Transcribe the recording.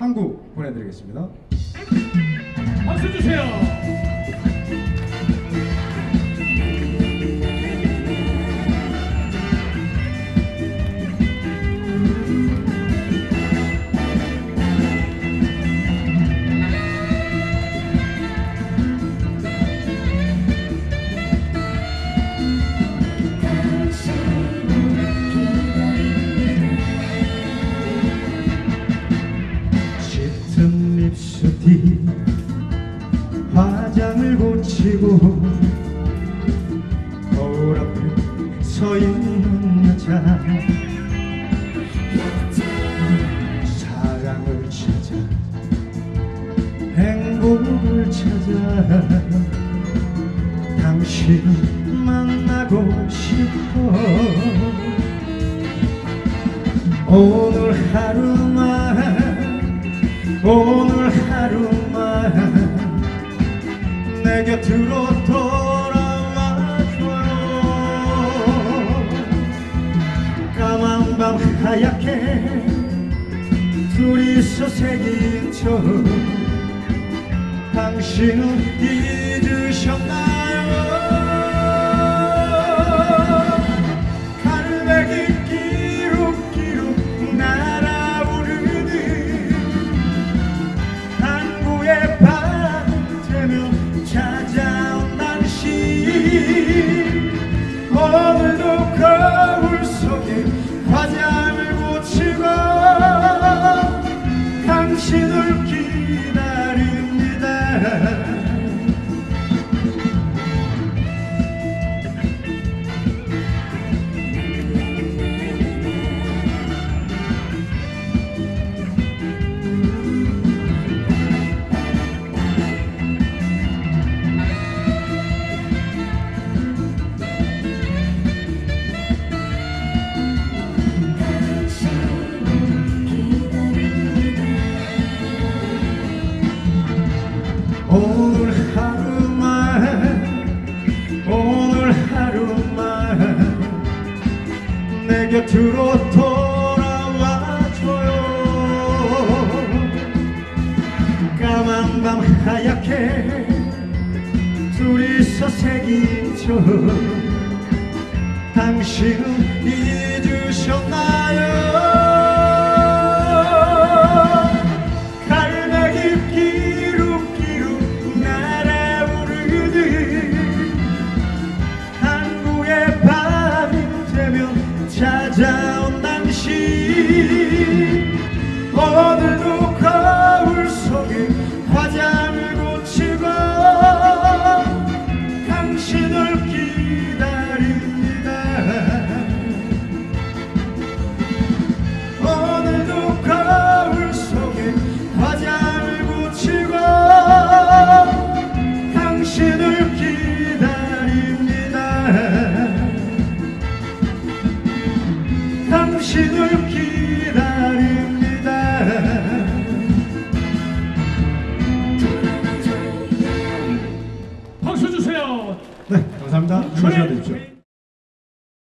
한곡 보내드리겠습니다. 박수 주세요. 화장을 고치고 거울 앞에 서 있는 여자. 사랑을 찾아 행복을 찾아 당신을 만나고 싶어. 오늘 하루만 오늘 하루만 내 곁으로 돌아와줘요 까만 밤 하얗게 둘이서 새긴 저 당신은 잊으셨나요 오늘 하루만 오늘 하루만 내 곁으로 돌아와줘요. 까만 밤 하얗게 둘이서 새긴 저 당신은 잊으셨나요 당신을 기다립니다. 박수 주세요. 네 감사합니다. 천혜 주십시오